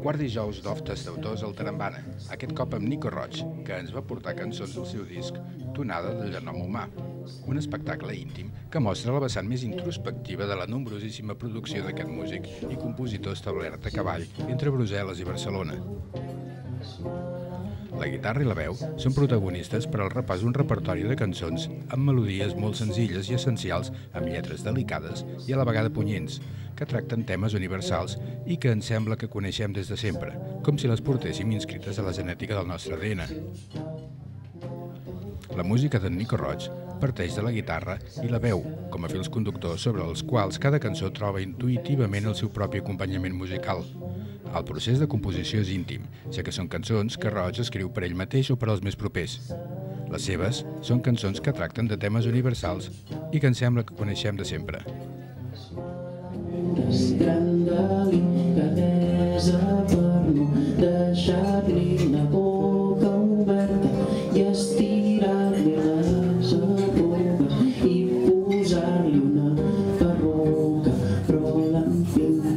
quart dijous d'oftes d'autors al Tarambana, aquest cop amb Nico Roig, que ens va portar cançons del seu disc Tonada del genom humà, un espectacle íntim que mostra la vessant més introspectiva de la nombrosíssima producció d'aquest músic i compositor establert a cavall entre Brussel·les i Barcelona. La guitarra i la veu són protagonistes per al repàs d'un repertori de cançons amb melodies molt senzilles i essencials, amb lletres delicades i a la vegada punyents, que tracten temes universals i que ens sembla que coneixem des de sempre, com si les portéssim inscrites a la genètica del nostre ADN. La música d'en Nico Roig parteix de la guitarra i la veu, com a fils conductors sobre els quals cada cançó troba intuïtivament el seu propi acompanyament musical. El procés de composició és íntim, ja que són cançons que Roig escriu per ell mateix o per als més propers. Les seves són cançons que tracten de temes universals i que ens sembla que coneixem de sempre. Thank you. per i i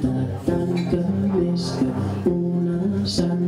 some